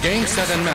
Game, set, and match.